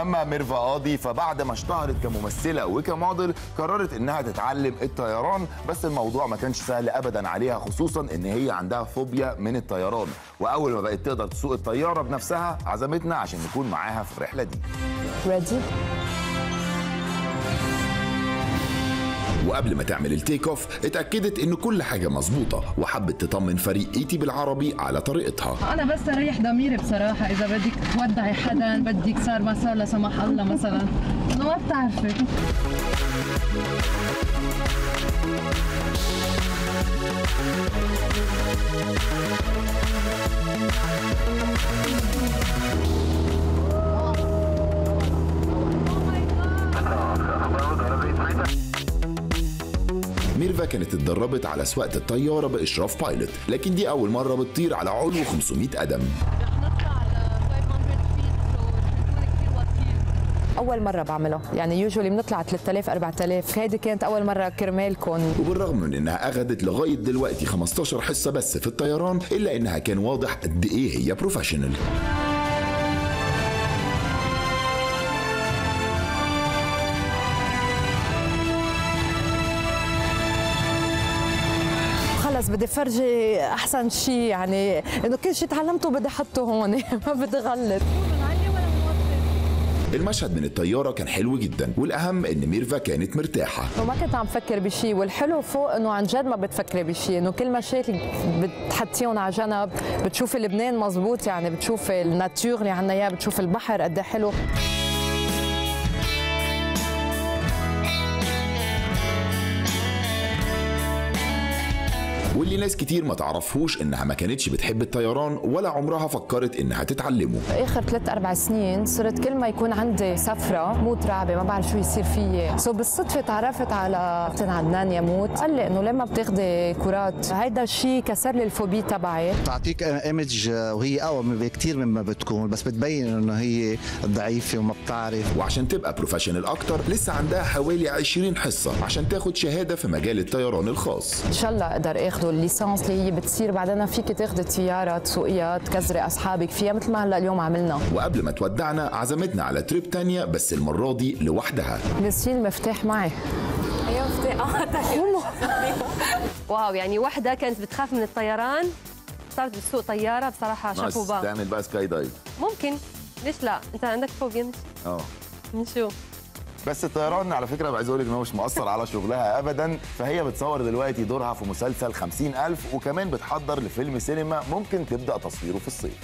أما ميرفا قاضي فبعد ما اشتهرت كممثلة وكموديل قررت إنها تتعلم الطيران بس الموضوع ما كانش سهل ابدا عليها خصوصا إن هي عندها فوبيا من الطيران. وأول ما بقت تقدر تسوق الطيارة بنفسها عزمتنا عشان نكون معاها في الرحلة دي. وقبل ما تعمل ال take off اتأكدت إن كل حاجة مظبوطة وحبت تطمن فريق ET بالعربي على طريقتها. أنا بس أريح ضميري بصراحة إذا بدك تودعي حدا بدك صار ما صار لا سمح الله مثلا. ما بتعرفي ميرفا كانت اتدربت على سواقة الطيارة بإشراف pilot لكن دي أول مرة بتطير على علو 500 قدم. أول مرة بعمله. يعني يوجولي بنطلع 3000 4000 هيدي كانت أول مرة كرمالكم وبالرغم من إنها أخذت لغاية دلوقتي 15 حصة بس في الطيران إلا إنها كان واضح قد إيه هي بروفيشنال خلص بدي فرجي أحسن شيء يعني إنه كل شيء تعلمته بدي أحطه هون ما بدي غلط. المشهد من الطيارة كان حلو جدا والأهم إن ميرفا كانت مرتاحة. وما كنت عم فكر بشيء والحلو فوق إنه عن جد ما بتفكري بشيء إنه كل مشاكل بتحطيهم على جنب بتشوفي لبنان مزبوط يعني بتشوفي الناتور اللي عنا إياه بتشوفي البحر قد إيه حلو. واللي ناس كتير ما تعرفهوش إنها ما كانتش بتحب الطيران ولا عمرها فكرت إنها تتعلمه. آخر ثلاث أربع سنين صرت كل ما يكون عندي سفرة موت رعبة ما بعرف شو يصير فيي. so بالصدفة تعرفت على كابتن عدنان يموت. قال لي إنه لما بتاخدي cours ات هيدا الشيء كسر لي ال phobie تبعي. بتعطيك image وهي أقوى بكثير مما بتكون بس بتبين إنه هي ضعيفة وما بتعرف. وعشان تبقى professional أكتر لسه عندها حوالي 20 حصة عشان تاخد شهادة في مجال الطيران الخاص. إن شاء الله أقدر اخذ ال license اللي هي بتصير بعدين فيك تاخذي طياره تسوقيها تكزدري أصحابك فيها مثل ما هلأ اليوم عملنا. وقبل ما تودعنا عزمتنا على trip تانية بس المرة دي لوحدها. نسيت المفتاح معي. wow يعني وحدة كانت بتخاف من الطيران صارت بتسوق طيارة بصراحة شابوبا تعمل بقى sky dive. ممكن. ليش لا؟ أنت عندك فوبيا؟ من آه. من شو بس الطيران على فكرة عايز أقول لك إن هو مش مؤثر على شغلها ابدا. فهي بتصور دلوقتي دورها في مسلسل 50000 وكمان بتحضر لفيلم سينما ممكن تبدأ تصويره في الصيف.